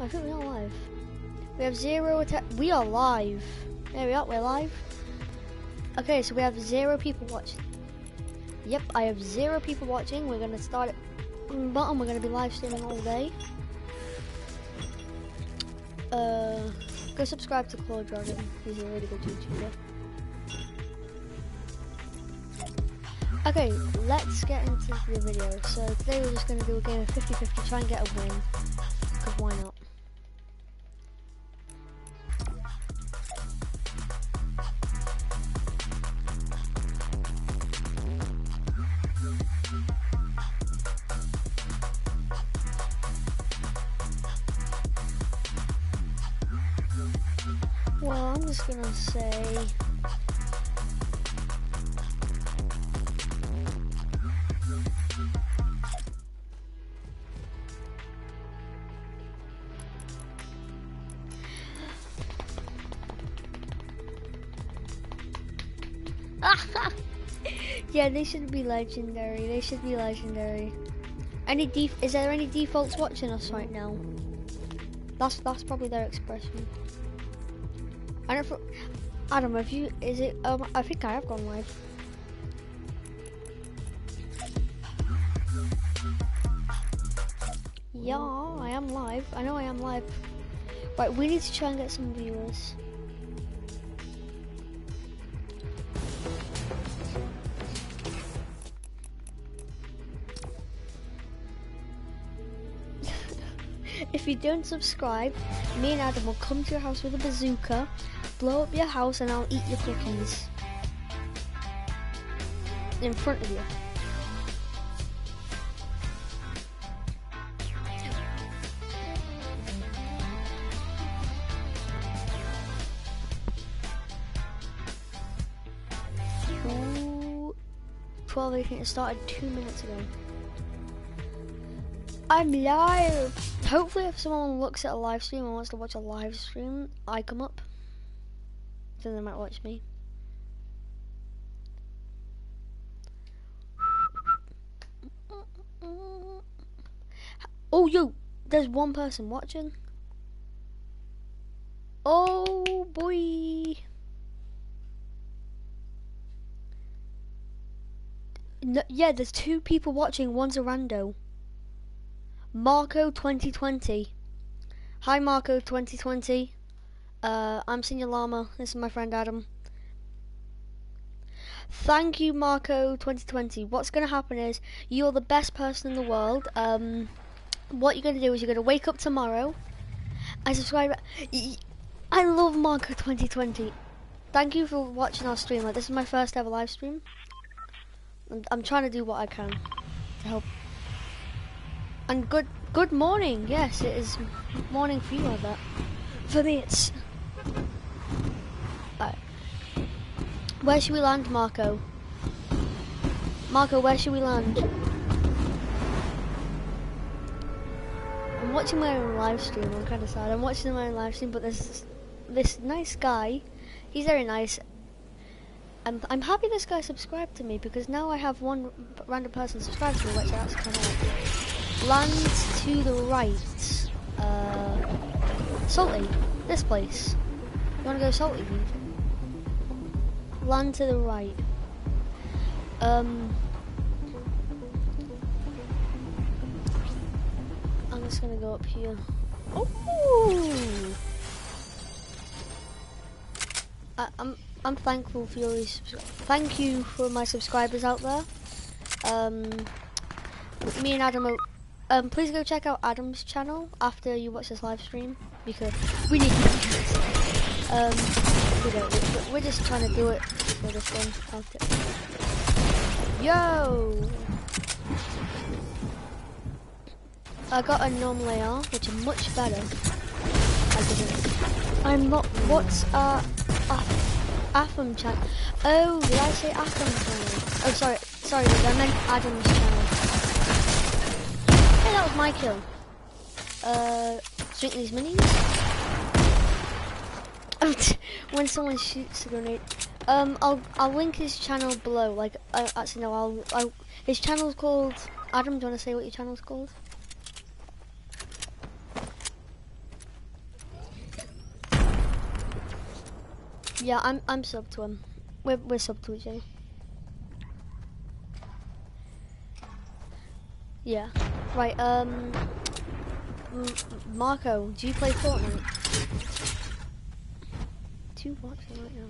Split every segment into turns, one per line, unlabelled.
I think we're live. We have zero We are live. There we are, we're live. Okay, so we have zero people watching. Yep, I have zero people watching. We're gonna start at the bottom. We're gonna be live streaming all day. Uh, go subscribe to Claude Dragon. He's a really good YouTuber. Okay, let's get into the video. So today we're just gonna do a game of 50-50, try and get a win. Because why not? Say. yeah, they should be legendary. They should be legendary. Any def is there any defaults watching us right now? That's that's probably their expression. I don't. Fr- Adam, have you? Is it? Um, I think I have gone live. Yeah, I am live. I know I am live. Right, we need to try and get some viewers. if you don't subscribe, me and Adam will come to your house with a bazooka, blow up your house, and I'll eat your cookies. In front of you. Ooh, 12 18 it started two minutes ago. I'm live! Hopefully if someone looks at a live stream and wants to watch a live stream, I come up. Then they might watch me. Oh, yo! There's one person watching. Oh, boy! No, yeah, there's two people watching. One's a rando. Marco 2020. Hi Marco 2020. Uh, I'm Senior Llama. This is my friend Adam. Thank you, Marco 2020. What's going to happen is you're the best person in the world. Um, what you're going to do is you're going to wake up tomorrow and subscribe. I love Marco 2020. Thank you for watching our stream. Like this is my first ever live stream. I'm, I'm trying to do what I can to help. And good good morning. Yes, it is morning for you, I bet. For me, it's. Where should we land, Marco? Marco, where should we land? I'm watching my own live stream. I'm kind of sad. I'm watching my own live stream, but there's this nice guy. He's very nice. I'm, I'm happy this guy subscribed to me because now I have one random person subscribed to me, which that's kind of land to the right. Uh, salty, this place. You wanna go salty? dude? Land to the right. Um, I'm just gonna go up here. Oh! I, I'm I'm thankful for your thank you for my subscribers out there. Um, me and Adam, are, um, please go check out Adam's channel after you watch this live stream because we need. Um, we don't, we- we're just trying to do it for the fun of it. Yo! I got a normal AR, which is much better. I didn't. I'm not. What's uh, uh Atham channel? Oh, did I say Atham channel? Oh, sorry, sorry, I meant Adam's channel. Hey, that was my kill. Uh, drink these minis. when someone shoots a grenade. Um, I'll I'll link his channel below. Like, uh, actually no, I'll, I his channel's called Adam. Do you want to say what your channel's called? Yeah, I'm I'm sub to him. We're we're sub to each other. Yeah. Right. Um. Marco, do you play Fortnite? Two watching right now.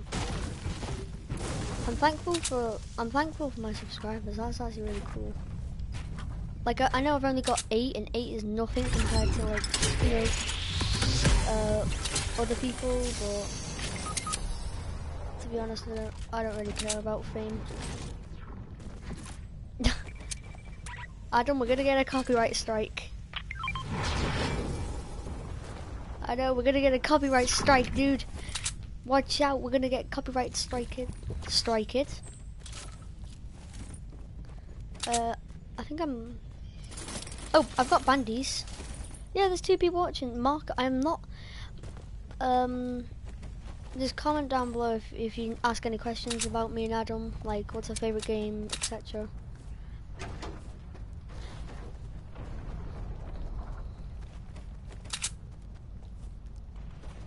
I'm thankful for I'm thankful for my subscribers. That's actually really cool. Like I, I know I've only got eight, and eight is nothing compared to like you know uh, other people, but to be honest, I don't, I don't really care about fame. Adam, we're gonna get a copyright strike. I know, we're gonna get a copyright strike, dude. Watch out, we're gonna get copyright strike it. Strike it. Uh, I think I'm... Oh, I've got bandies. Yeah, there's two people watching. Mark, I'm not... Um, just comment down below if, if you ask any questions about me and Adam, like what's our favourite game, etc.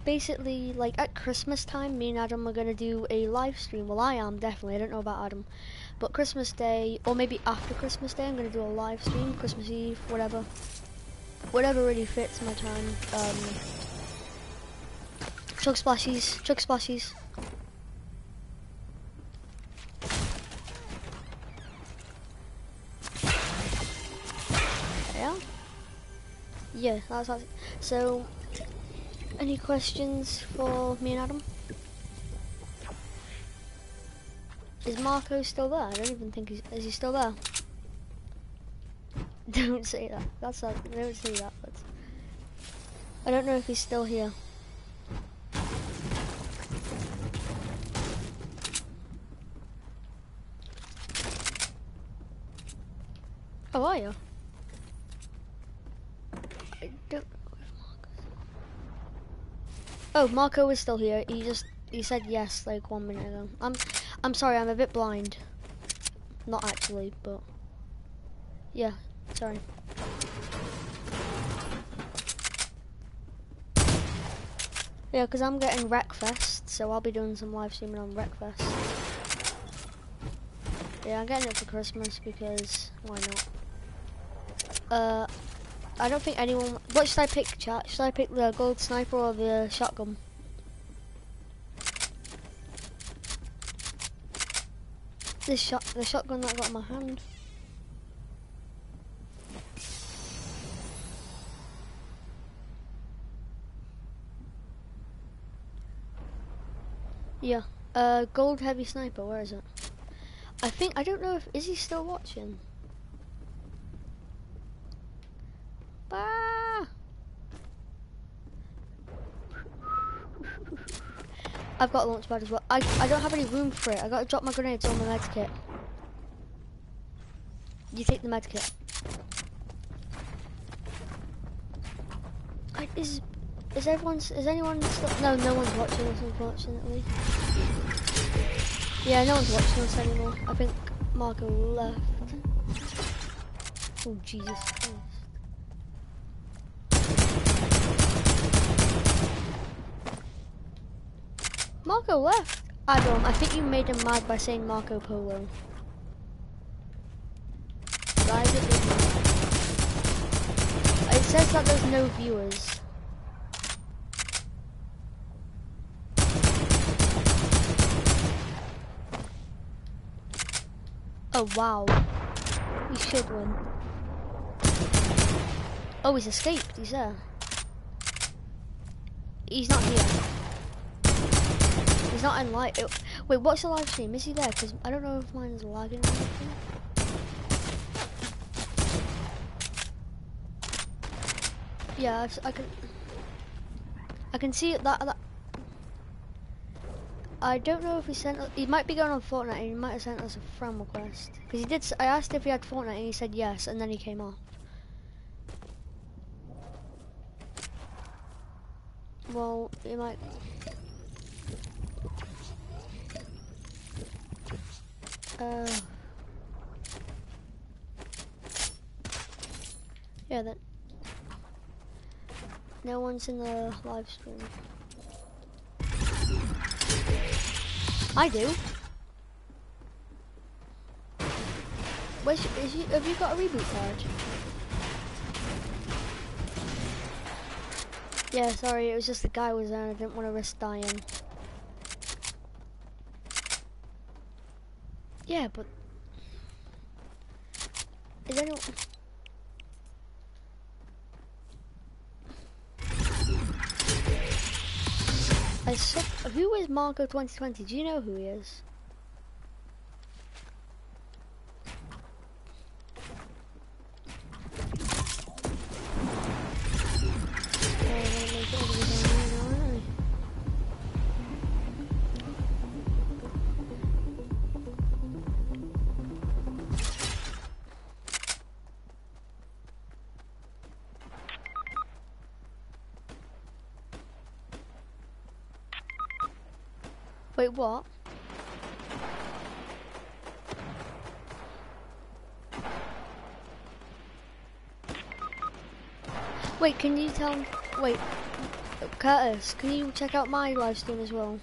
basically, like at Christmas time, me and Adam are gonna do a live stream. Well, I am definitely. I don't know about Adam, but Christmas Day or maybe after Christmas Day, I'm gonna do a live stream, Christmas Eve, whatever, whatever really fits my time. Um, chug splashies, chug splashies. Yeah. Yeah, that's, so any questions for me and Adam? Is Marco still there? I don't even think he's... Is he still there? don't say that. That's not... Don't say that. But I don't know if he's still here. How are you? I don't... Oh, Marco is still here. He just he said yes like one minute ago. I'm I'm sorry, I'm a bit blind. Not actually, but yeah, sorry. Yeah, because I'm getting Wreckfest, so I'll be doing some live streaming on Wreckfest. Yeah, I'm getting it for Christmas because why not? Uh, I don't think anyone. What should I pick, chat? Should I pick the gold sniper or the shotgun? This shot, the shotgun that I got in my hand. Yeah, uh, gold heavy sniper. Where is it? I think I don't know if is he still watching. I've got a launch pad as well. I, I don't have any room for it. I gotta drop my grenades on my medkit. You take the medkit. I, is is everyone is anyone still, no no one's watching us unfortunately. Yeah, no one's watching us anymore. I think Marco left. Oh Jesus Christ. Marco left. Adam, I think you made him mad by saying Marco Polo. It says that there's no viewers. Oh wow. We should win. Oh, he's escaped. He's there. He's not here. He's not in live. Wait, what's the live stream? Is he there? Because I don't know if mine's lagging or anything. Yeah, I can. I can see that. that I don't know if he sent. He might be going on Fortnite, and he might have sent us a friend request. Because he did. I asked if he had Fortnite, and he said yes, and then he came off. Well, he might. Uh, yeah, that. No one's in the live stream. I do. Where's, is you, have you got a reboot charge? Yeah, sorry, it was just the guy was there and I didn't want to risk dying. Yeah, but... Is anyone... I who is Marco 2020? Do you know who he is? Wait, what? Wait, can you tell... Wait, Curtis, can you check out my live stream as well?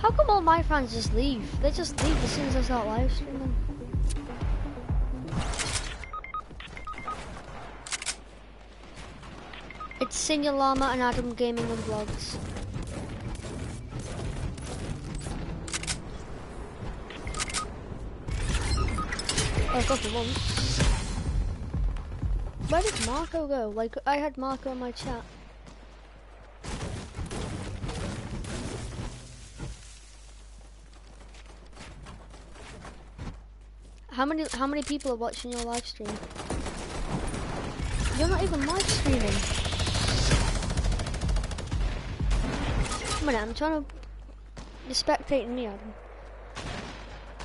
How come all my fans just leave? They just leave as soon as I start live streaming. Senior Llama and Adam Gaming and Vlogs. Oh, I got the one. Where did Marco go? Like, I had Marco in my chat. How many how many people are watching your live stream? You're not even live streaming. I'm trying to. You're spectating me, Adam.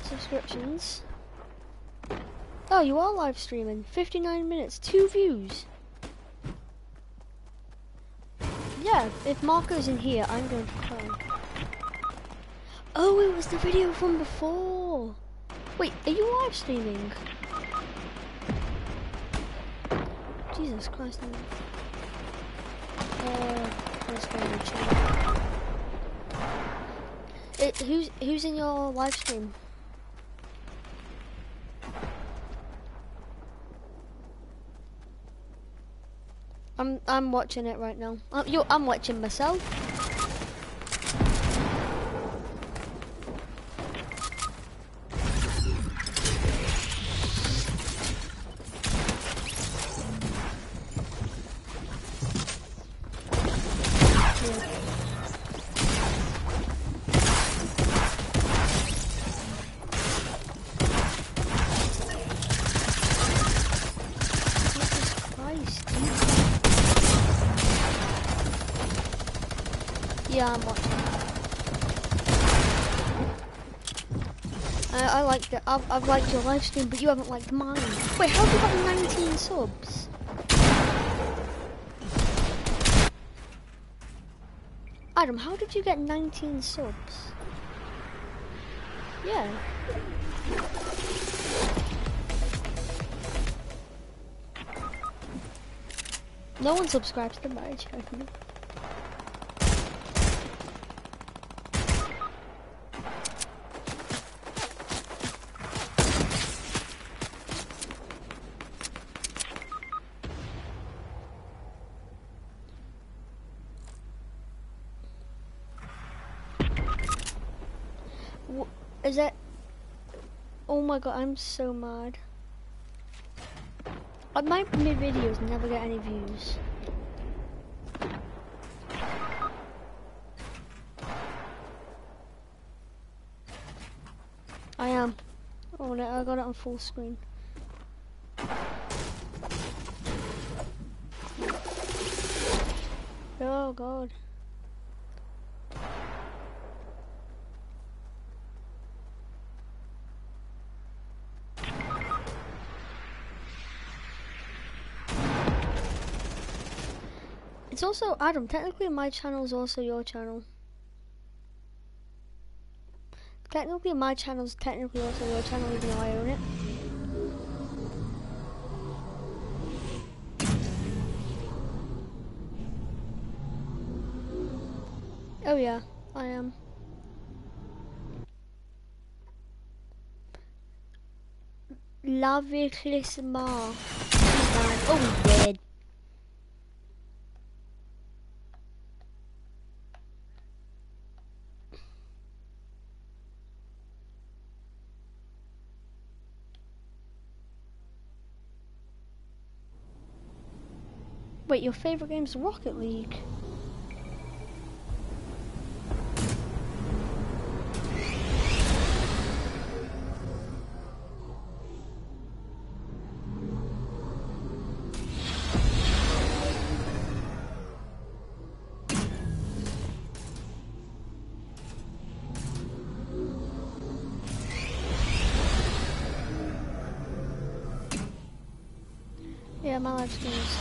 Subscriptions. Oh, you are live streaming. 59 minutes, two views. Yeah, if Marco's in here, I'm going to cry. Oh, it was the video from before. Wait, are you live streaming? Jesus Christ. Uh, let's go to chat. It, who's who's in your live stream? I'm I'm watching it right now. I'm, I'm watching myself. Yeah, I'm watching. Uh, I liked it. I've, I've liked your live stream, but you haven't liked mine. Wait, how have you got 19 subs? Adam, how did you get 19 subs? Yeah. No one subscribes to my channel. Is that... Oh my god, I'm so mad. Uh, my, my videos never get any views. I am. Oh no, I got it on full screen. Oh god. Also, Adam, technically my channel is also your channel. Technically my channel is technically also your channel even though I own it. Oh yeah, I am. Laviclissement. Oh, he's dead. Wait, your favourite game's Rocket League? Yeah, my live stream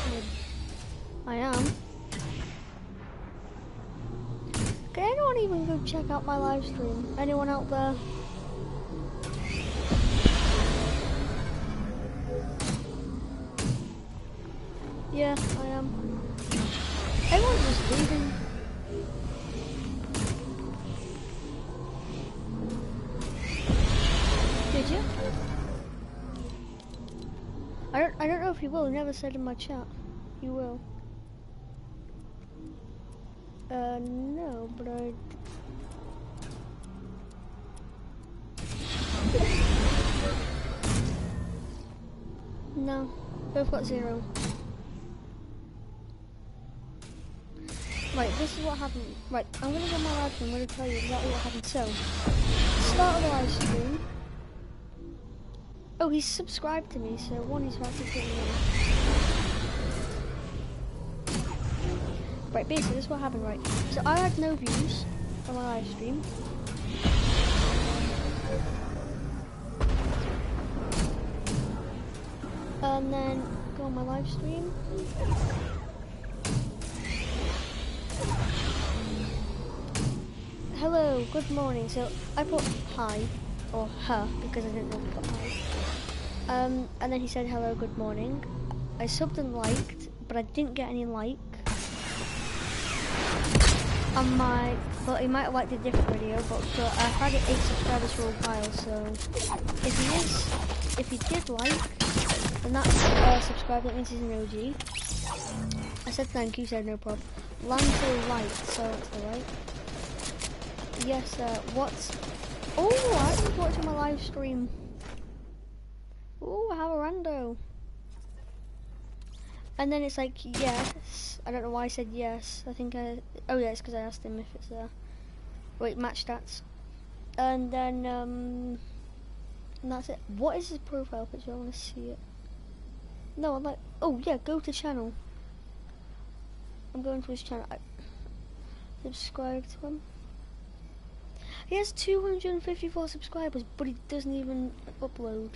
check out my live stream? Anyone out there? Yeah, I am. Everyone's just leaving. Did you? I don't I don't know if you will, never said in my chat. Zero. Right, this is what happened. Right, I'm gonna go my live stream, I'm gonna tell you exactly what happened. So start the live stream. Oh, he's subscribed to me, so one, he's about to me. Right, basically, this is what happened, right? So I had no views on my live stream. And then go on my live stream. Hello, good morning. So I put hi, or her, because I didn't know to put hi. Um, and then he said hello, good morning. I subbed and liked, but I didn't get any like. On my, well, he might have liked a different video, but, but I've had it 8 subscribers for a while, so if he is, if he did like, then that's uh, subscribe, that means he's an OG. I said thank you, said no problem. Lando light, so that's the right. Yes, uh, what's... Oh, I was watching my live stream. Oh, I have a rando. And then it's like, yes. I don't know why I said yes. I think I... Oh, yeah, it's because I asked him if it's there. Wait, match stats. And then, um... And that's it. What is his profile picture? I want to see it. No, I'm like... Oh, yeah, go to channel. I'm going to his channel. I, subscribe to him. He has 254 subscribers, but he doesn't even upload.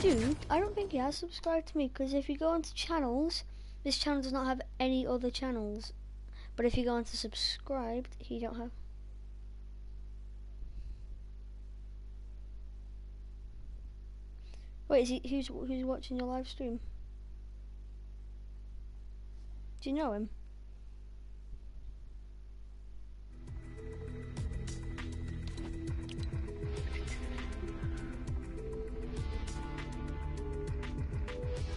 Dude, I don't think he has subscribed to me, because if you go onto channels, this channel does not have any other channels. But if you go onto subscribed, he don't have... Wait, is he, who's, who's watching your live stream? Do you know him?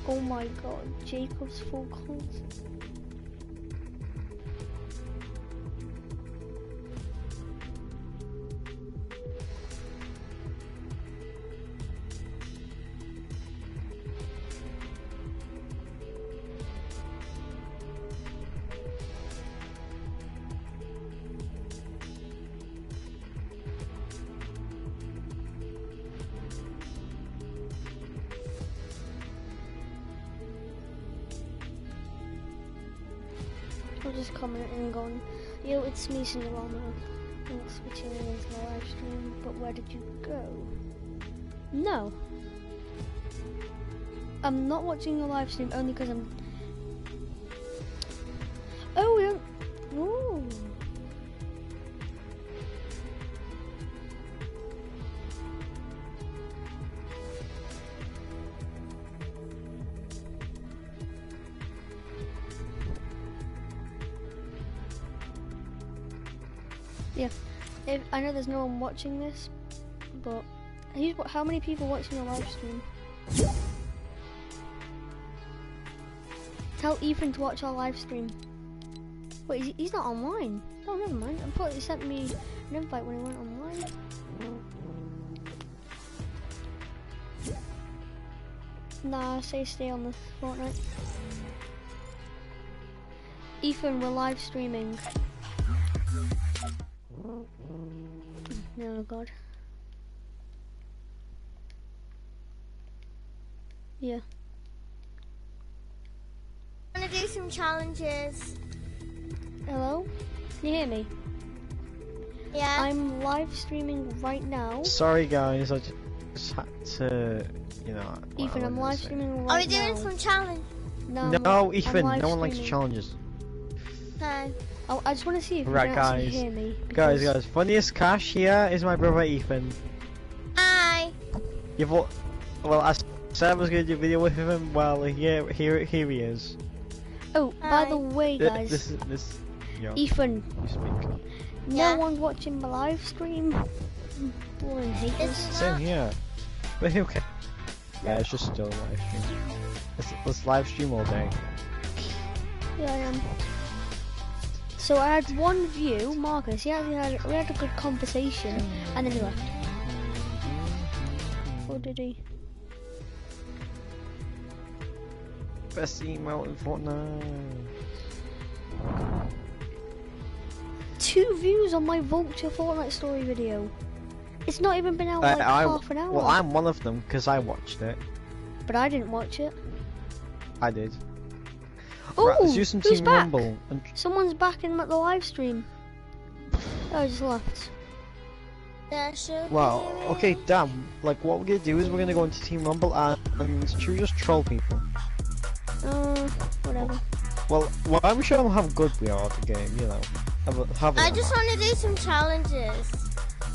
Oh my god, Jacob's full concert. It's me, Thanks for tuning my live stream, but where did you go? No. I'm not watching your live stream only because I'm... there's no one watching this, but how many people watching the live stream? Tell Ethan to watch our live stream. Wait, he's not online. Oh, never mind. I thought he sent me an invite when he went online. Nah, say stay on the Fortnite. Ethan, we're live streaming. Oh god. Yeah.
I'm gonna do some challenges.
Hello? Can you hear me?
Yeah.
I'm live streaming right now.
Sorry guys, I just had to, you know. what
Ethan,
I
I'm
wanted
live
to say.
streaming
Are we doing
now.
some challenge?
No, I'm
No,
I'm
Ethan, no one likes challenges.
No.
Oh, I just want to see if
Right,
you can actually
guys.
hear me.
Guys,
because-
guys, funniest cash here is my brother Ethan.
Hi.
You've al- well, I said I was going to do a video with him. Well, here, here, here he is.
Oh, by the
Hi.
way,
Th-
guys,
This is this. Yeah,
Ethan,
you speak.
Yeah.
no one's watching my live stream. Bloody haters.
This
Same here. But who cares? Yeah, it's just still a live stream. Let's, let's live stream all day.
Yeah, I am. So I had one view, Marcus. He actually had we had a good conversation, and then he left. Or did he?
Best emote in Fortnite.
Two views on my Vulture Fortnite story video. It's not even been out
I-
like
I-
half an hour.
Well, I'm one of them because I watched it.
But I didn't watch it.
I did.
Oh,
right, let's do some
who's
Team
back?
Rumble. And
Someone's back in the live stream. Oh, I just left.
Well, okay, damn. Like, what we're gonna do is we're gonna go into Team Rumble and, and should we just troll people?
Uh, whatever.
Well, well, I'm sure how good we are at the game, you know. Have a, have a
I just want to do some challenges.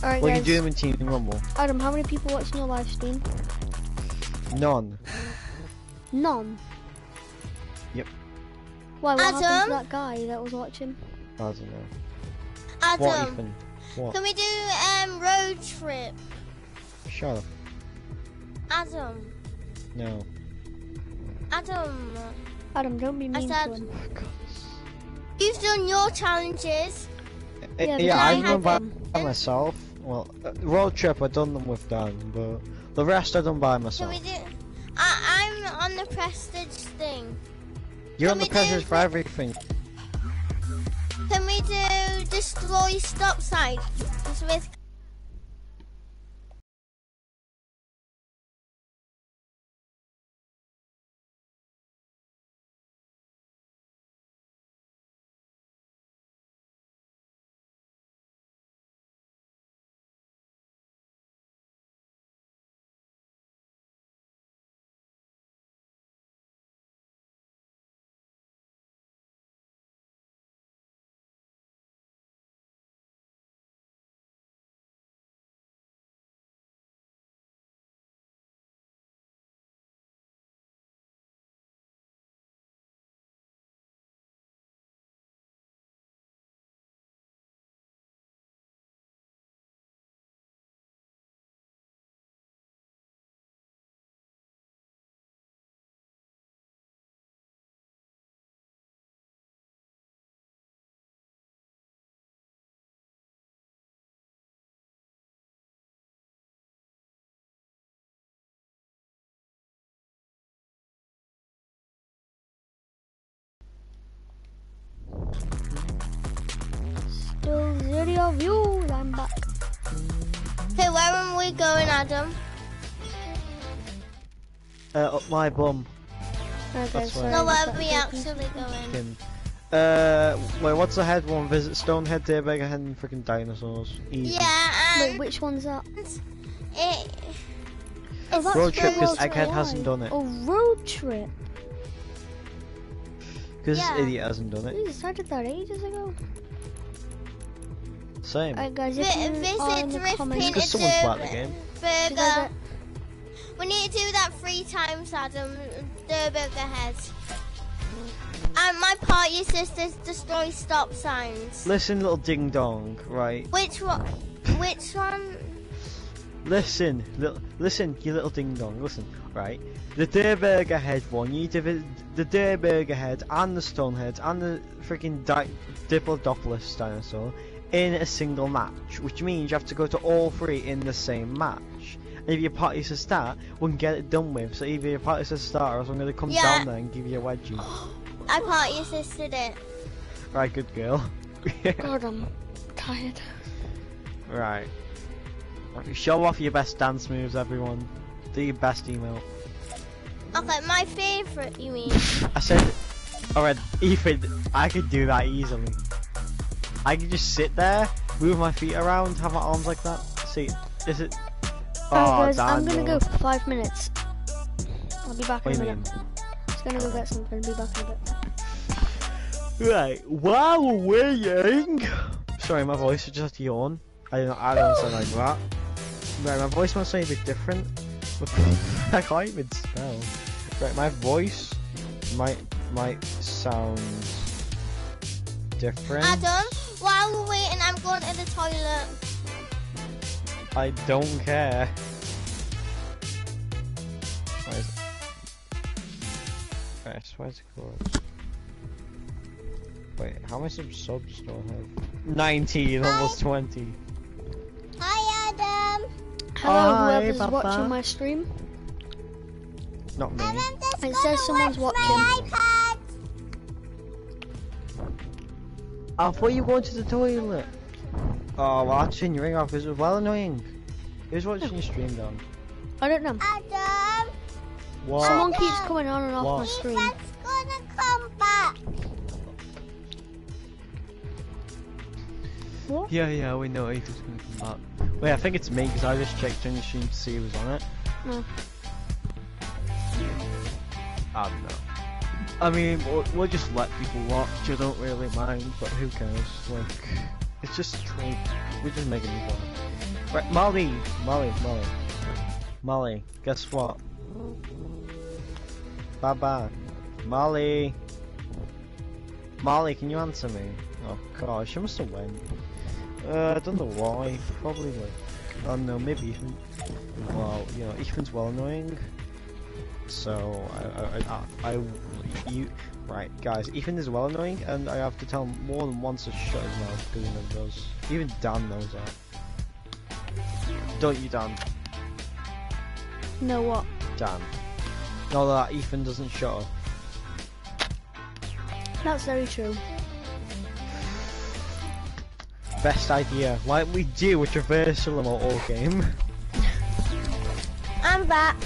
Alright,
Well, you
guys.
do them in Team Rumble.
Adam, how many people watching your live stream?
None.
None.
Yep.
Why? What happened
Adam?
to that guy that was watching?
I don't know. What,
Adam,
Ethan? What?
can we do um road trip?
Shut up.
Adam,
No.
Adam,
Adam, don't be
I
mean
said-
to him.
you've done your challenges.
Eh,
Yeah,
Yeah,
but
I
I
done
had
by,
them.
by myself. Well, uh, road trip I've done them with Dan, but the rest I've done by
Can
myself.
we do? I, I'm on the prestige thing.
You're
can
on the
do
for everything.
Can we do destroy stop signs with?
Zero views. I'm back.
Hey, where are we going, Adam?
Uh, up my bum.
Okay,
That's
sorry,
fine.
No, where are we actually going?
Fucking- Uh, wait, what's ahead? One visit Stonehead, Daybreaker, and freaking dinosaurs. Easy.
Yeah,
Wait, which one's that?
it.
Oh,
Road trip, because
World
Egghead
Trip
hasn't done it.
Oh, road trip.
Because
Yeah.
this idiot hasn't done it.
We decided that ages ago.
Same.
Alright, guys, if
Vi-
you are in
visit
the comments,
Because someone's bought the game.
Burger. We need to do that three times, Adam. The burger head. And my party sisters destroy stop signs.
Listen, little ding dong, right?
Which one? Which one?
Listen, little, listen, you little ding dong. Listen, right? The Durrr Burger head one. You div- the Durrr Burger head and the Stonehead and the freaking di- Diplodocus dinosaur in a single match, which means you have to go to all three in the same match. And if your party's a start, we can get it done with. So either your party's a start, or else I'm gonna come
Yeah.
down there and give you a wedgie.
I party assisted it.
right, good girl.
God, I'm tired.
right. Show off your best dance moves, everyone. Do your best emote.
Okay, my favorite. You mean?
I said, alright, Ethan, I could do that easily. I can just sit there, move my feet around, have my arms like that. See, is it? Oh,
Alright guys, I'm gonna go for five minutes. I'll be back
What
in a
you mean?
minute. Just gonna go get something be back in a bit.
Right, while we're waiting. Sorry, my voice is just yawn. I don't, I don't sound like that. Right, my voice must sound a bit different. I can't even spell. Right, my voice might might sound different.
Adam, while we're waiting, I'm going to the toilet.
I don't care. Why is Right, I swear to God. Wait, how many subs do I have? 19, almost 20.
Hi, Adam.
Hello,
Hi,
whoever's
Papa.
watching my stream.
Not me.
It says someone's watching.
Oh,
I thought you were going to the toilet. Oh, well, I turn your ring off because it was well annoying. Who's watching your stream, Dan?
I don't know.
Adam.
What?
Someone keeps coming on and off my stream.
Ethan's gonna come back.
What?
Yeah, yeah, we know Ethan's gonna come back. Wait, I think it's me because I just checked on your stream to see who was on it.
No.
I don't know. I mean, we'll, we'll just let people watch. I don't really mind, but who cares? Like, it's just like we're just making fun. Right, Molly, Molly, Molly, Molly. Guess what? Bye bye, Molly. Molly, can you answer me? Oh gosh, she must have went. Uh, I don't know why. Probably like, oh no, maybe Ethan. Well, you know, Ethan's well annoying. So I, I, I, ah, I, you, right, guys. Ethan is well annoying, and I have to tell him more than once to shut his mouth because he never does. Even Dan knows that. Don't you, Dan?
No what?
Dan. Know that Ethan doesn't shut up.
That's very true.
Best idea. Why don't we do a traversal emote all game?
I'm back.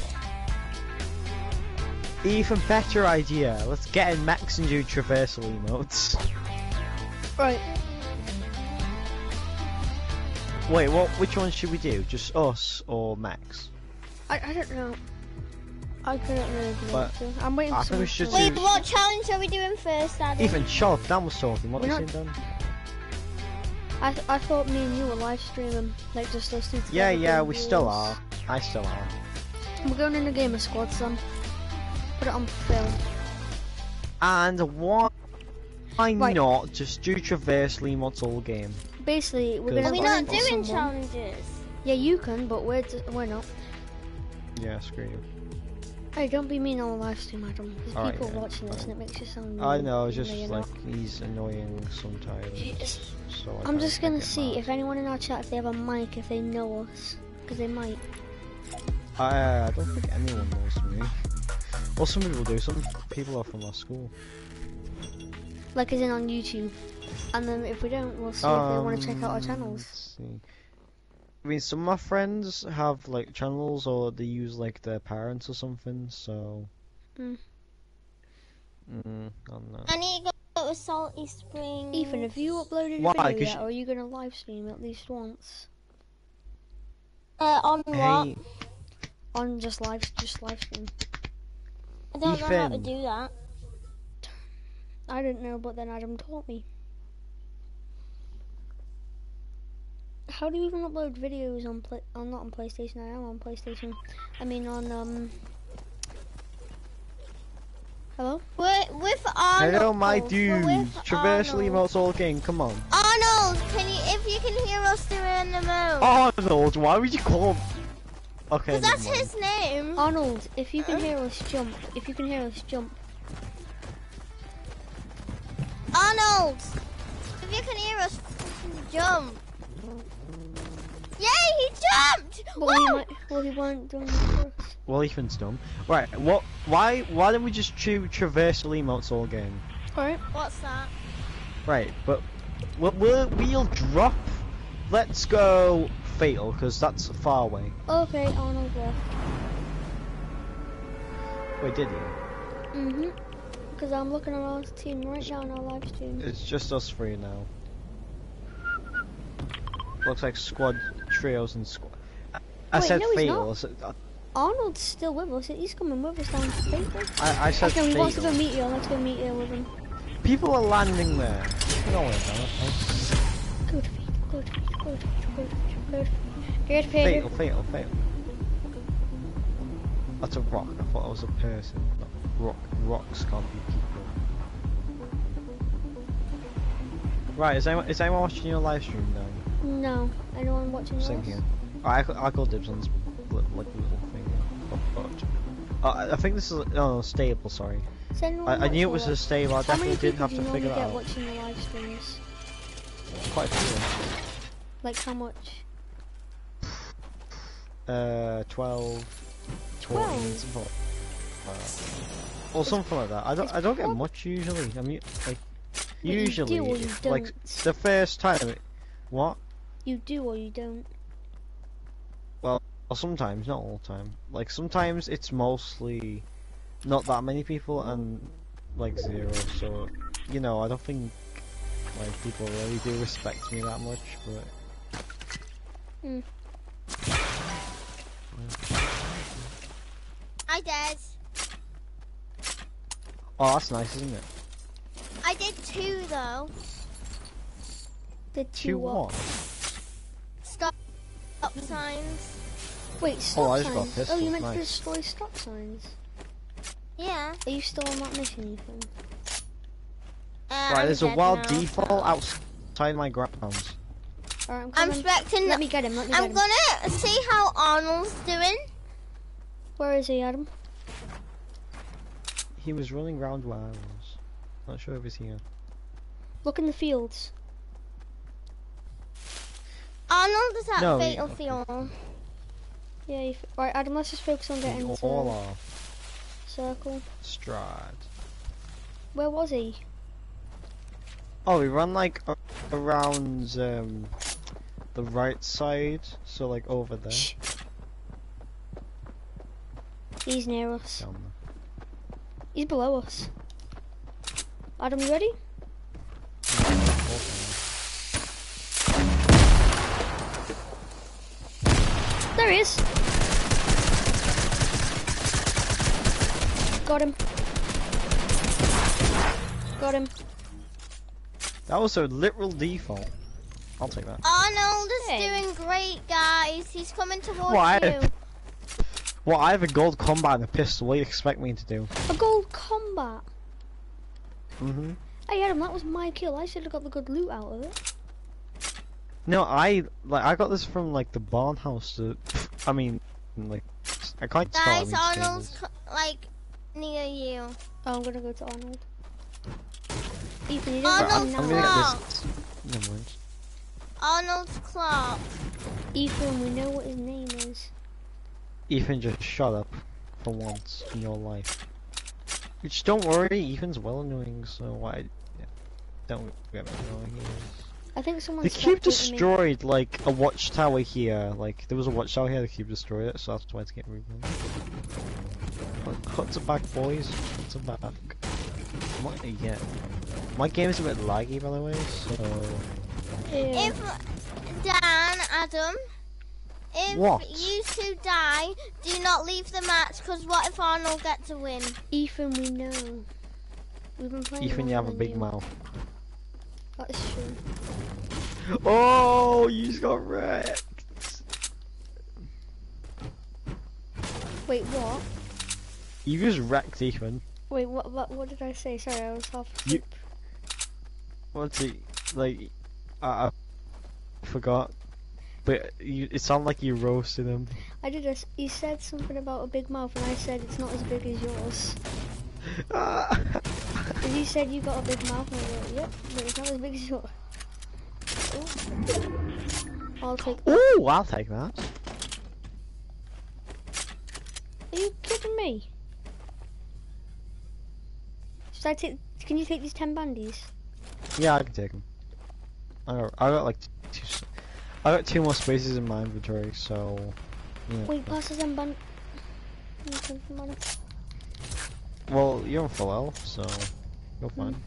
Even better idea. Let's get in Max and do traversal emotes.
Right.
Wait, what? Which one should we do? Just us or Max?
I, I don't know. I couldn't really do
But.
I'm waiting
I
for
think we
someone
should
Wait,
do-
what challenge are we doing first, Adam?
Ethan, shut up. Dan was talking. What
We're
are you
not-
saying,
I, th- I thought me and you were live streaming, like just us two together.
Yeah, yeah,
doing
we still are. I still am.
We're going in a game of squad, son. Put it on film.
And why, why
Right.
not just do traversely emotes all game?
Basically, we're gonna
Are we
run
not doing
someone.
challenges?
Yeah, you can, but we're just, we're not.
Yeah, screw you.
Hey, don't be mean on the live stream, Adam. There's
Alright,
people
yeah,
watching this, and it makes you sound.
I know, it's just like
not.
he's annoying sometimes.
Jeez.
So I
I'm just gonna see
mad.
if anyone in our chat, if they have a mic, if they know us, because they might.
I, I don't think anyone knows me. Well, some people do. Some people are from our school.
Like as in on YouTube. And then if we don't, we'll see if they want to check out our
Um,
channels.
see. I mean, some of my friends have like channels, or they use like their parents or something. So.
Mm.
Mm, I don't know.
I need to go to Salty Springs.
Ethan, have you uploaded a video yet, or are you gonna live stream at least once?
Uh, on what?
On just live, just live stream.
I don't know how to do that.
I didn't know, but then Adam taught me. How do you even upload videos on play? On not on PlayStation. I am on PlayStation. I mean on um. Hello?
We're with Arnold.
Hello, my
We're
dude.
with
Traversal
Arnold.
emotes all game. Come on.
Arnold, can you, if you can hear us doing the moon?
Arnold, why would you call him? Okay,
Because that's
mind.
his name.
Arnold, if you can hear us, jump. If you can hear us, jump.
Arnold, if you can hear us, jump. Yay, he jumped!
But we
Woo!
might, well, he weren't doing it first.
Well, Ethan's dumb. Right, what? Why? Why don't we just choose traversal emotes all game?
Alright.
What's that?
Right, but we'll, we'll, we'll drop. Let's go fatal because that's far away.
Okay, Arnold left.
Wait, did he?
Mm-hmm. Because I'm looking around the team right now on our live stream.
It's just us three now. Looks like squad trios and squad. I,
Wait,
said
no, he's
fatal. uh,
Arnold's still with us. He's coming with us down to Fatal.
I, I said
Actually, he wants to go meet you. Let's go meet you with him.
People are landing there. Don't worry about it.
Go to Fatal. Go to Fatal. Fatal. Fatal.
That's a rock. I thought it was a person. Not rock. Rocks can't be people. Right, is anyone, is anyone watching your live stream now?
No, anyone watching
Same
yours?
here. I, I call dibs on this li- like little thing. Oh. Uh, I- I think this is oh stable. Sorry, I, I knew it was a stable. I
How many
definitely did
people
have
do
to
you
figure that
get watching your live streams?
Quite a few.
Like how much?
Uh, 12, 14, something like uh, or something like that. I don't I don't get much usually. I mean, like
do
usually
or you
like the first time. It, what?
You do or you don't?
Well, sometimes, not all the time. Like sometimes it's mostly not that many people and like zero. So you know, I don't think like people really do respect me that much. But
Hmm.
I did.
oh, that's nice, isn't it?
I did two though.
Did
Two
you what?
what?
Stop, stop signs.
Wait, stop
Oh, I just got
signs.
pistol,
oh, you meant
nice.
to destroy stop signs.
Yeah.
Are you still on that mission, Ethan?
Uh,
Right,
I'm
there's a wild
now,
default outside my grounds.
Alright, I'm
I'm expecting.
Let me get him. Let me
I'm
get him.
gonna see how Arnold's doing.
Where is he, Adam?
He was running round where I was. Not sure if he's here.
Look in the fields.
Arnold is at
No,
Fatal
okay.
Yeah, you f- right, Adam, let's just focus on getting
We
to
all are.
circle.
Stride.
Where was he?
Oh, he ran like around um, the right side, so like over there.
He's near us.
Down there.
He's below us. Adam, you ready? There he is. Got him. Got him.
That was a literal default. I'll take that.
Arnold is
Hey.
doing great, guys. He's coming towards
Why?
you.
Well, I have a gold combat and a pistol. What do you expect me to do?
A gold combat.
Mm-hmm.
Hey Adam, that was my kill. I should have got the good loot out of it.
No, I like I got this from like the barn house. To, I mean, like I can't spell. I
Guys,
mean,
Arnold's like near you.
Oh, I'm gonna go to Arnold. Ethan, you
Arnold,
didn't
I'm, I'm gonna get this. Never mind.
Arnold's clock.
Ethan, we know what his name is.
Ethan, just shut up for once in your life. Which don't worry, Ethan's well annoying, so I yeah, don't get me wrong. He is.
I think someone.
The cube
spectated me.
destroyed like a watchtower here. Like there was a watchtower here. The cube destroyed it, so that's why it's getting rebuilt. But cut to back, boys. Cut to back. What? Yeah. My game is a bit laggy, by the way. So
Yeah.
If Dan, Adam, if
What?
you two die, do not leave the match. Cause what if Arnold gets a win?
Ethan, we know. We've been playing.
Ethan, you have a big
than
mouth.
That is true.
Oh, you just got wrecked.
Wait, what?
You just wrecked Ethan.
Wait, what, what? What did I say? Sorry, I was half.
You-
asleep.
What's it like? I, I forgot. But you, it sounded like you roasted him.
I did this. You said something about a big mouth, and I said it's not as big as yours. And you said you got a big mouth, and I like, yep, but it's not as big as yours. Ooh. I'll take that.
Ooh, I'll take that.
Are you kidding me? Should I take? Can you take these ten bandies?
Yeah, I can take them. I got, I got like two. I got two more spaces in my inventory, so. Yeah.
Wait, pass us them band. Okay, come on.
Well, you're on full health, so you're fine. Hmm.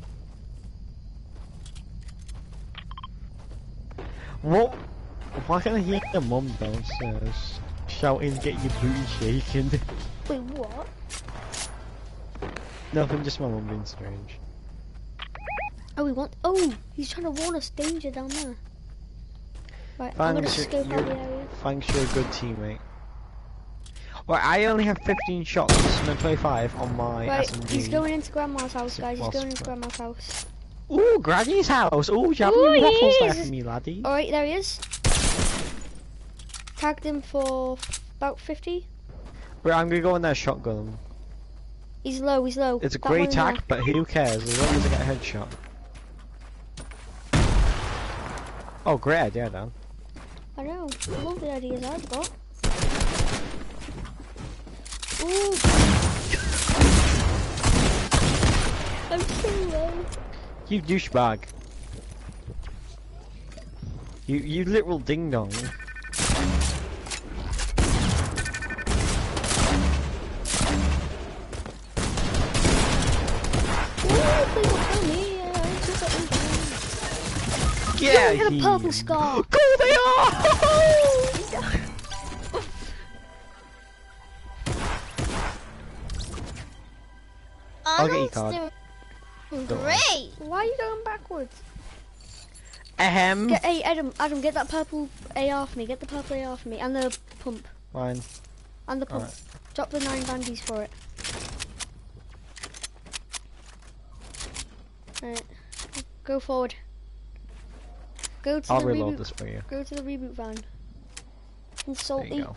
What? Why can I hear your mum downstairs shouting, "Get your booty shaken"?
Wait, what?
Nothing, just my mum being strange.
Oh, we want. Oh, he's trying to warn us danger down there. Right, I'm gonna
Thanks, you're-
scope out the area.
Thanks, you're a good teammate. Well, I only have 15 shots and 25 on my
Right,
SMG.
he's going into Grandma's house, guys. He's going into Grandma's house.
Ooh, Granny's house. Ooh, you have any waffles there for me, laddie?
All right, there he is. Tagged him for about 50.
Right, I'm gonna go in there shotgun him.
He's low. He's low.
It's a
That
great
one in there.
tag, but who cares as long as I get a headshot. Oh, great idea, Dan.
I know. I love the ideas I've got. Ooh. I'm so low.
You douchebag. You you literal ding dong.
Ooh, please don't kill me. Uh, I'm just at least-
Yeah,
I got a
he-
purple scar.
Go they are! I'll get your card.
doing
Don't worry.
great.
Why are you going backwards?
Ahem.
Get, hey, Adam, Adam, get that purple AR for me. Get the purple AR for me. And the pump.
Fine.
And the pump.
Alright.
Drop the nine bandies for it. Alright. Go forward. Go to
I'll
the
reload
reboot.
this for you.
Go to the reboot van. And
There you go.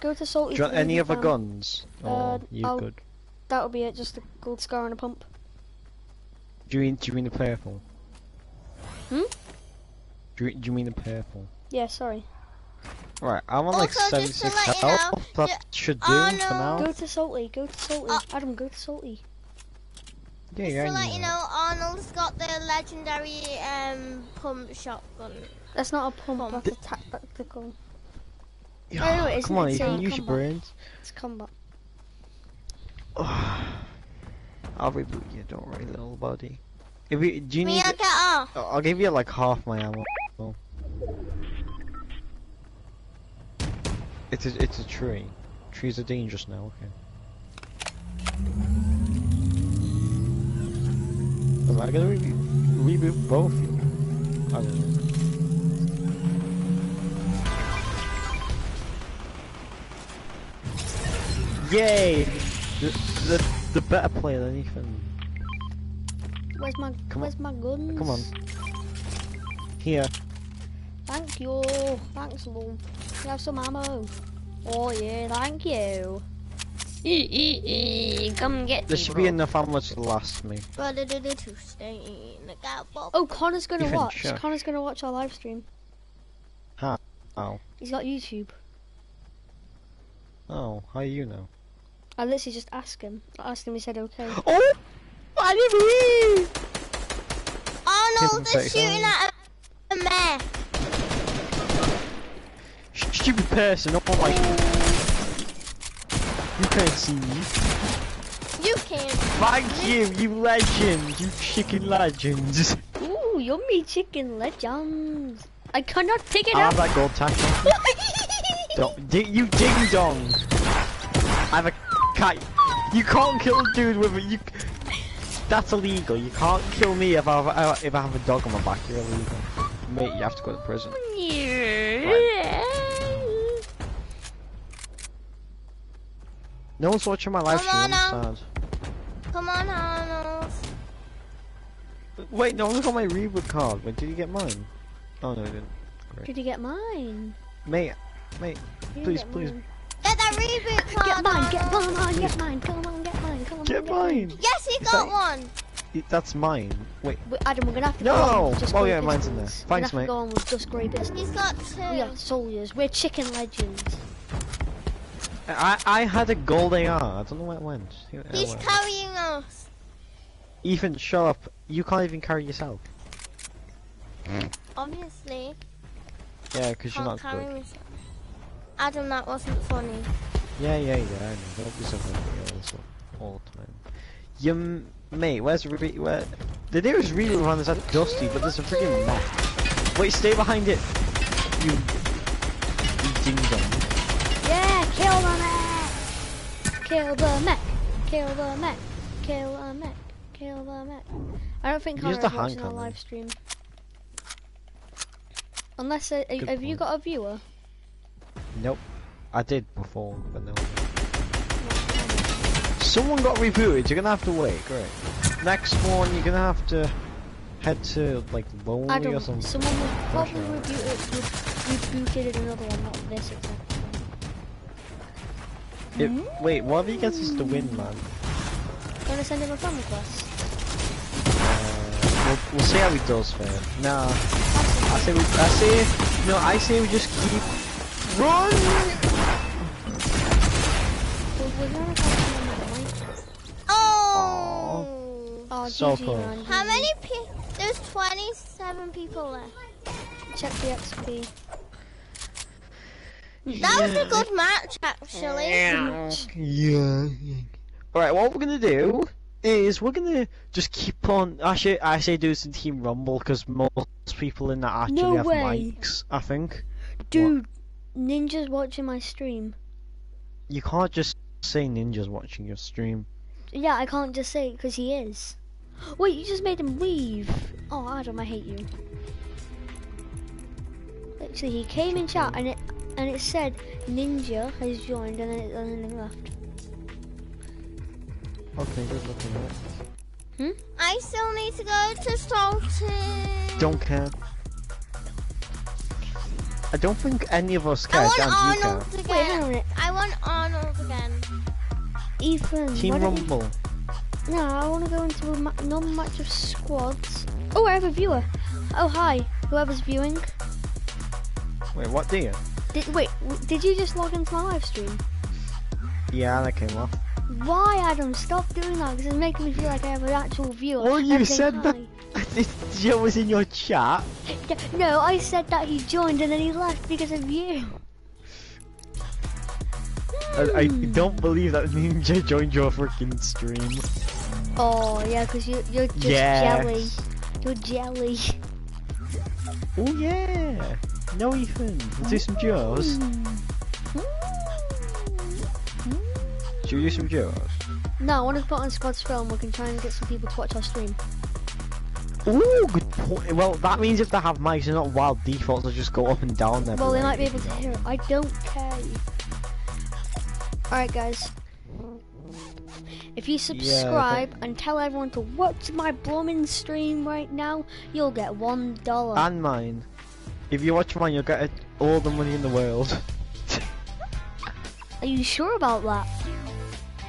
Go to salty.
Do you want any other
van.
guns?
Uh,
Oh, you
I'll-
good.
That'll be it. Just a gold scar and a pump.
Do you mean do you mean the purple?
Hmm?
Do you, do you mean the purple?
Yeah, sorry.
Right, I'm on like
Also, just
76
let you know,
that should do
oh,
for now.
Go to salty. Go to salty.
Uh,
Adam, go to salty.
Yeah,
Just
yeah,
to
I
let you know, Arnold's got the legendary um, pump shotgun.
That's not a pump.
Pump.
That's a tac- tactical.
Yeah,
Oh, no, it isn't.
Come on,
It's
you can use your brains.
It's combat.
I'll reboot you, don't worry, little buddy. If you, do you need?
Mia, get off.
I'll give you like half my ammo. It's a, it's a tree. Trees are dangerous now. Okay. Am I gonna reboot, reboot both? I don't know. Yay! The, the, the better player than Ethan.
Where's my
Come on.
Where's my guns?
Come on. Here.
Thank you. Thanks, Lou. You have some ammo. Oh yeah, thank you. Come get
There
me,
should
bro.
be enough ammo to last me.
Brother, do the two stain. Look out, Bob.
Oh, Connor's gonna
Ethan,
watch.
shush.
Connor's gonna watch our live stream. Huh?
Oh.
He's got YouTube.
Oh, how you know?
I literally just asked him. I asked him. He said okay.
Oh! I didn't hear!
Arnold
Hidden
is shooting at a, a mare.
Stupid person, oh my... You can't see me.
You can.
Thank you, you legend, you chicken legends.
Ooh, yummy chicken legends. I cannot pick it
I
up.
I have that gold tackle. You ding dong. I have a cat. You can't kill a dude with a, you. That's illegal. You can't kill me if I have, if I have a dog on my back. You're illegal. Mate, you have to go to prison. No one's watching my live
Come
stream.
on Come on, Arnold.
Wait, no, one look at my reboot card. Wait, did you get mine? Oh no, I didn't.
Did you get mine?
Mate, mate,
didn't
Please,
get
please.
mine.
Get that reboot card.
Get mine, get
Arnold.
mine, get mine, come on, get mine, come on.
get mine.
Yes, he
Is
got
that-
one.
Y- That's mine. Wait,
Wait, Adam, we're gonna have to
No!
go on with just
Oh,
grey
yeah, mine's in there. Thanks,
we're gonna have
mate.
to go on with just grey pistols.
He's got two.
We are soldiers. We're chicken legends.
I I had a gold AR. I don't know where it went. It
He's
went.
carrying us.
Ethan, shut up. You can't even carry yourself.
Obviously.
Yeah, because you're not
carry
good.
myself. Adam, that wasn't funny.
Yeah, yeah, yeah. I know. Don't be so funny all, all the time. You, m- mate, where's Ruby? Where? The nearest relay run is at Dusty, but there's a freaking map. Wait, stay behind it. You, you ding dong.
Kill the mech! Kill the mech! Kill the mech! Kill the mech! Kill the mech! I don't think Connor's
the
watching
cannon.
live stream. Unless, uh, have you got a viewer?
Nope. I did before, but no. Someone got rebooted. You're gonna have to wait. Great. Next one, you're gonna have to head to like Lonely
I
or
don't.
something.
Someone was probably rebooted, re- rebooted another one, not this exact one.
It, wait, what if you gets us to win, man?
Gonna send him a friend request.
Uh, we'll, we'll see how he does, fam. Nah, I say we. I say no. I say we just keep run.
We're, we're gonna find him another night.
Oh.
Oh,
So
GG,
close.
man.
How many people? There's 27 people left.
Check the XP.
That was a good match, actually.
Yeah. yeah. Alright, what we're gonna do is we're gonna just keep on. Actually, I say do some Team Rumble because most people in that actually
No
have
way.
mics. I think
Dude, Ninja's watching my stream.
you can't just say Ninja's watching your stream.
Yeah, I can't just say because he is. Wait, you just made him leave. Oh, Adam, I hate you. Actually, he came in chat and it and it said Ninja has joined and then it, and then left.
Okay, good looking at it.
I still need to go to Salty.
Don't care. I don't think any of us care.
I want
Dan, do you
Arnold
care?
Wait, on a
again.
minute.
I want Arnold again.
Ethan,
Team
why you-
Rumble.
No, I want to go into a ma- non-match of squads. Oh, I have a viewer. Oh, hi. Whoever's viewing.
Wait, what do you?
Did, wait, did you just log into my live stream?
Yeah, that came off.
Why, Adam? Stop doing that because it's making me feel like I have an actual viewer.
Oh, you said that.
hi.
Joe was in your chat.
No, I said that he joined and then he left because of you.
I, I
Hmm.
don't believe that Ninja joined your freaking stream.
Oh, yeah, because you, you're just
Yes.
jelly. You're jelly.
Oh yeah. No, Ethan. Let's do some duos. Mm. Should we do some duos?
No, I want to put on squads film. We can try and get some people to watch our stream.
Ooh, good point. Well, that means if they have mics, they're not wild defaults. They'll just go up and down. There.
Well, they might be able to hear it. I don't care. Alright, guys. If you subscribe and tell everyone to watch my blooming stream right now, you'll get one dollar.
And mine. If you watch mine, you'll get uh, all the money in the world.
Are you sure about that?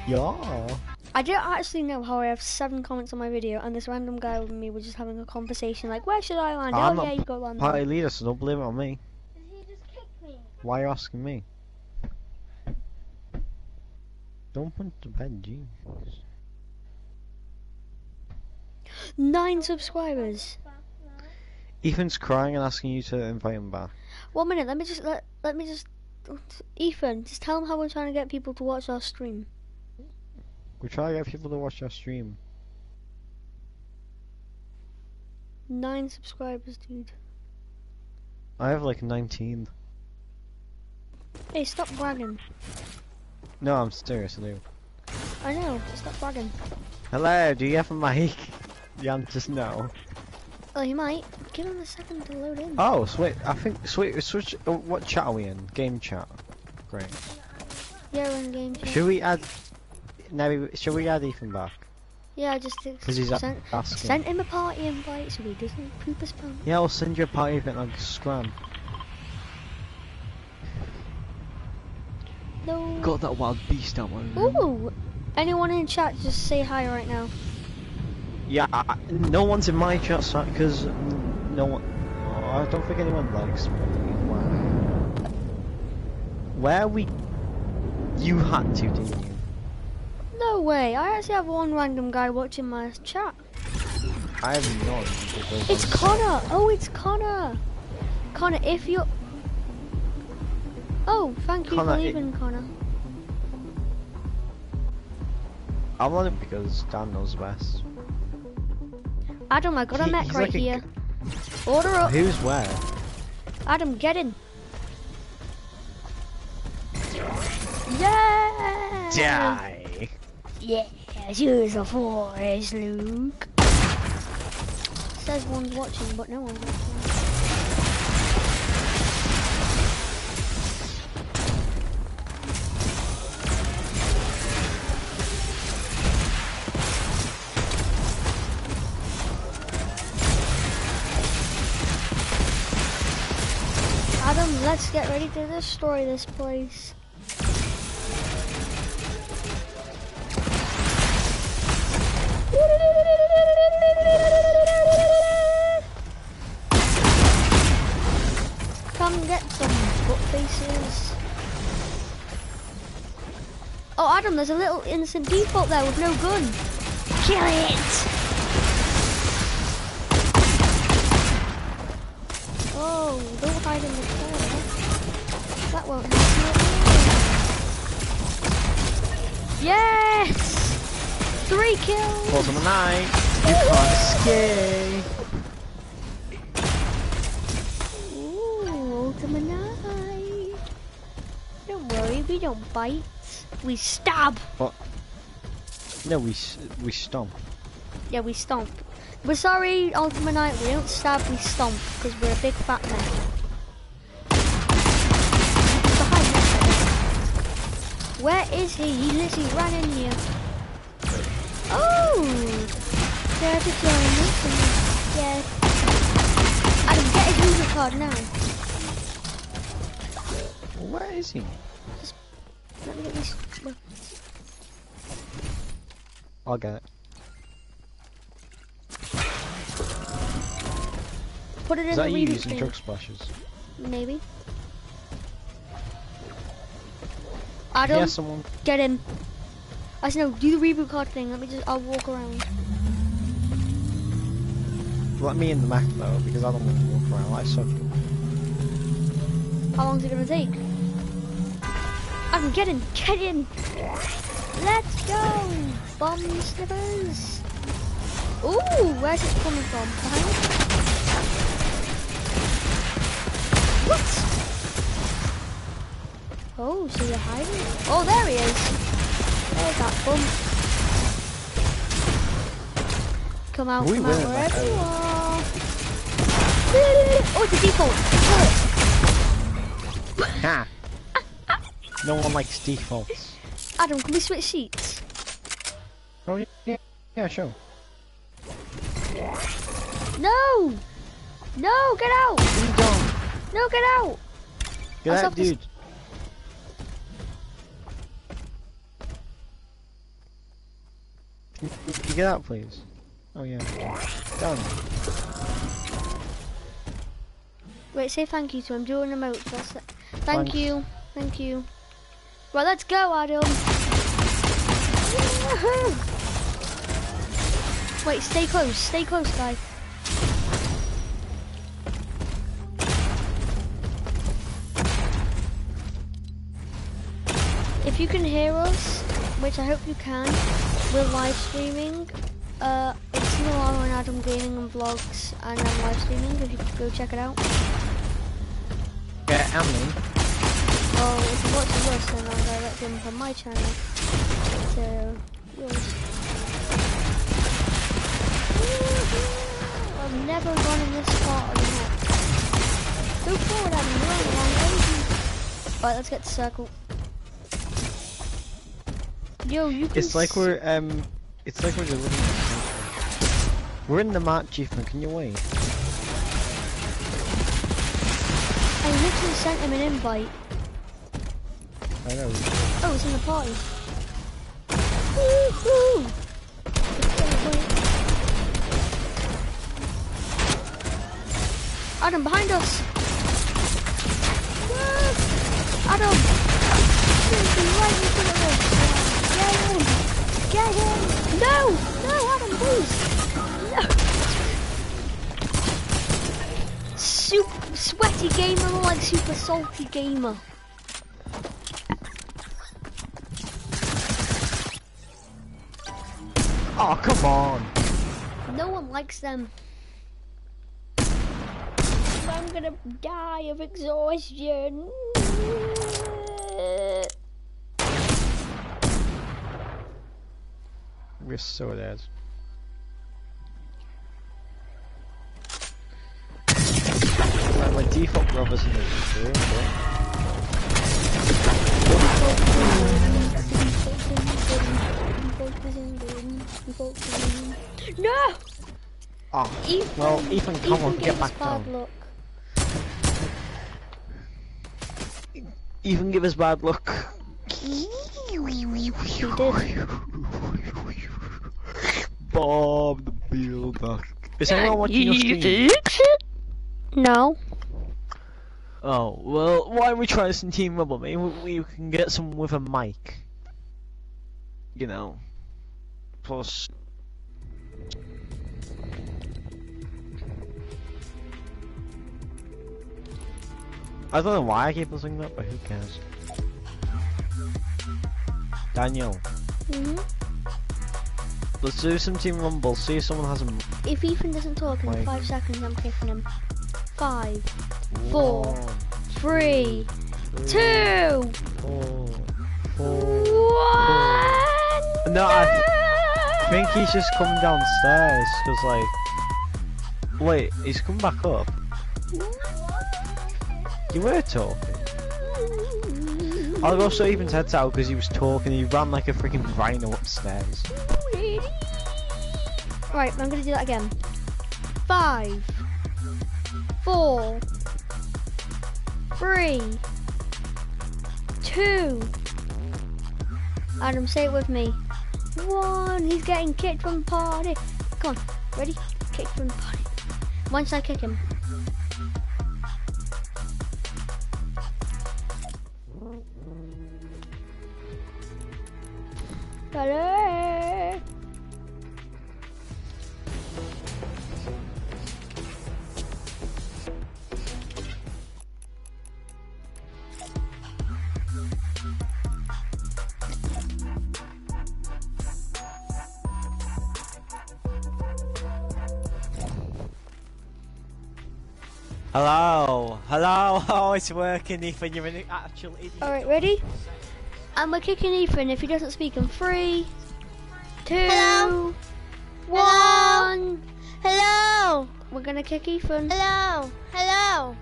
yeah.
I don't actually know how I have seven comments on my video, and this random guy with me was just having a conversation like, "Where should I land?"
I'm
oh yeah, you go land.
Party
there."
leader, so don't blame it on me.
He just kicked me.
Why are you asking me? Don't punch the bed, jeez.
Nine subscribers.
Ethan's crying and asking you to invite him back.
One minute. Let me just let let me just. Ethan, just tell him how we're trying to get people to watch our stream.
We're trying to get people to watch our stream.
Nine subscribers, dude.
I have like 19.
Hey, stop bragging.
No, I'm serious, do.
I know. Just stop bragging.
Hello, do you have a mic? The answer's no.
Oh, you might. Give him a second to load in.
Oh, sweet. I think, sweet, switch, oh, what chat are we in? Game chat. Great.
Yeah, we're in game chat.
Should we add, maybe, should we add Ethan back?
Yeah, I just
Because he's
sent,
asking.
sent him a party invite so he doesn't poop his pants.
Yeah, I'll send you a party invite like Scram.
No.
Got that wild beast out my room.
Ooh. Anyone in chat, just say hi right now.
Yeah, I, I- no one's in my chat because no one. Oh, I don't think anyone likes me. Wow. Where we? You had to, didn't you?
No way. I actually have one random guy watching my chat.
I have because
It's Connor. Oh, it's Connor. Connor, if you're. Oh, thank you
Connor,
for
it-
leaving, Connor.
I'm on it because Dan knows best.
Adam, I got a
He-
mech right
like a
here. Order up.
Who's where?
Adam, get in. Yeah.
Die.
Yes, use the force, Luke. Says one's watching, but no one's watching. Let's get ready to destroy this place. Come get some butt faces. Oh, Adam, there's a little innocent default there with no gun. Kill it! Oh, don't hide in the won't. Yes! Three kills!
Falls on the night. You can't escape.
Ooh, Ultima Knight. Don't worry, we don't bite. We stab.
No, we we stomp.
Yeah, we stomp. We're sorry, Ultima Knight, we don't stab, we stomp, because we're a big fat man. He's behind us. Where is he? He literally ran in here. Oh! There to join us. and- Yeah. Adam, get his user card now.
Where is he?
Let me get this.
I'll get it.
Put it in
Is
the
that you using
thing.
chug splashes?
Maybe. Adam,
Yeah, someone.
get in. I said no, do the reboot card thing. Let me just, I'll walk around.
Let me in the mech though, because I don't want to walk around. I suck.
How long's it gonna take? Adam, get in, get in. Let's go, bomb sniffers. Ooh, where's this coming from? Behind? Oh, so you're hiding? Oh, there he is. There's that bump. Come out,
We
come out wherever you
uh,
are. Oh, it's a default. Kill it.
Ha! no one likes defaults.
Adam, can we switch seats?
Oh yeah, yeah, sure.
No! No, get out!
You don't.
No, get out!
Get out, dude. Can you get out, please? Oh yeah. Done.
Wait, say thank you to him. Do an emote. That's it. Thank
Thanks.
you. Thank you. Right, let's go, Adam. Wait, stay close. Stay close, guys. If you can hear us, which I hope you can, we're live streaming. Uh, it's Noir and Adam Gaming and Vlogs, and I'm live streaming. If you could go check it out.
Get Emily.
Oh, if you watch this, then I'll direct him from my channel to yours. I've never gone in this part of the map. Go forward, Adam. The wrong. Right, let's get to circle. Yo, you can.
It's like we're um It's like we're just living in a country. We're in the match, Ethan. Can you wait?
I literally sent him an invite.
I know.
Oh, it's in the party. Woohoo! Adam, behind us! Adam! Right in front of us! Get him! No! No, Adam, please! No! Super sweaty gamer, more like super salty gamer.
Oh, come on.
No one likes them. I'm gonna die of exhaustion.
We're so dead. My default brother's in the room, but
No!
Oh,
Ethan,
well, Ethan, come on,
Ethan
get
gave
back
us bad
down.
luck.
Ethan, give us bad luck.
He did.
Bob the Builder. Is anyone watching your stream?
No.
Oh, well, why don't we try this in Team Rumble? Maybe we, we can get someone with a mic. You know. Plus. I don't know why I keep listening that, but who cares? Daniel,
hmm
let's do some Team Rumble, see if someone has a
If Ethan doesn't talk in
Wait.
five seconds, I'm kicking him. Five, Four.
One,
three,
three,
two,
four, four.
one.
No, I think he's just coming downstairs, cause like... Wait, he's come back up. You were talking. I'll go so Ethan's head's out because he was talking he ran like a freaking rhino upstairs.
Right, I'm gonna do that again. Five, four, three, two. Adam, say it with me. One. He's getting kicked from the party. Come on, ready? Kick from the party. Once I kick him. Ready?
It's working Ethan, you're an actual idiot.
Alright, ready? And we're kicking Ethan if he doesn't speak in three, two,
Hello?
one.
Hello?
We're gonna kick Ethan.
Hello? Hello?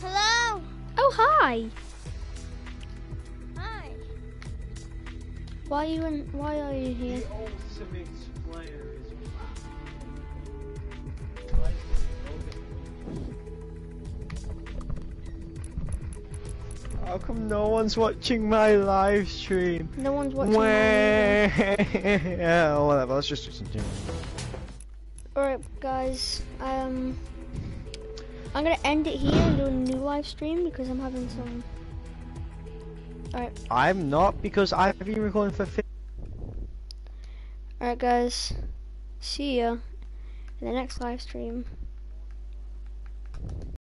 Hello?
Oh hi.
Hi.
Why are you in? Why are you here?
How come no one's watching my live stream?
No one's watching. mine
yeah, whatever, let's just do something.
Alright, guys. Um, I'm gonna end it here and do a new live stream because I'm having some. Alright,
I'm not because I've been recording for 50
alright, guys. See ya in the next live stream.